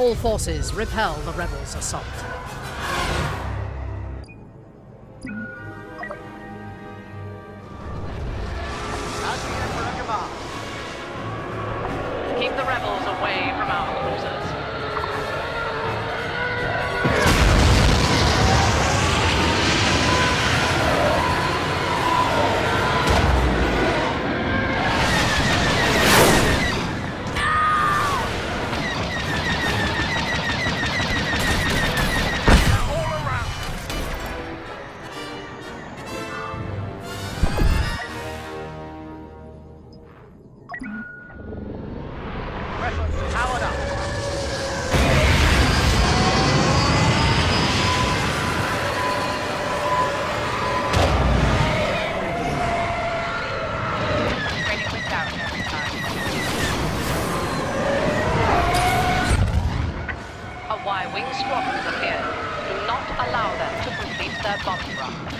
All forces repel the rebels' assault. Yeah.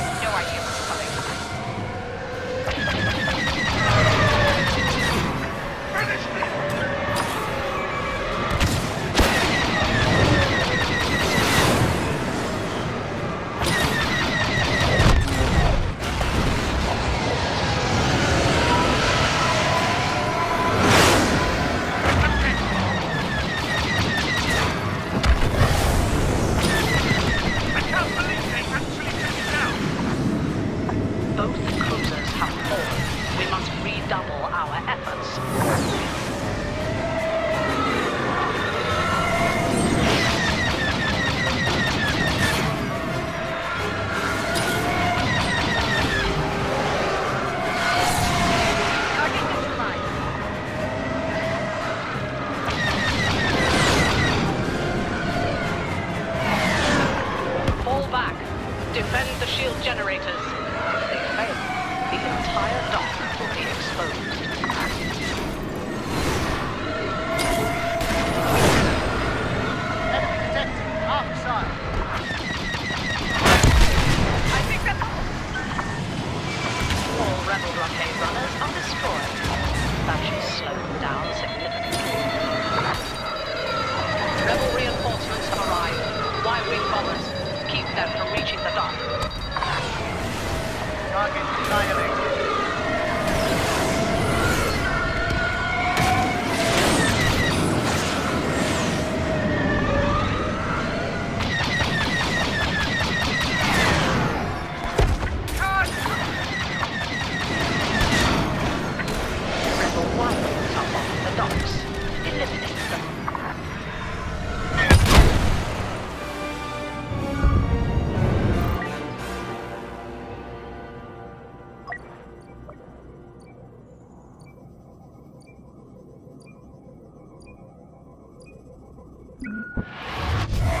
Música